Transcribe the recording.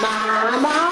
Mama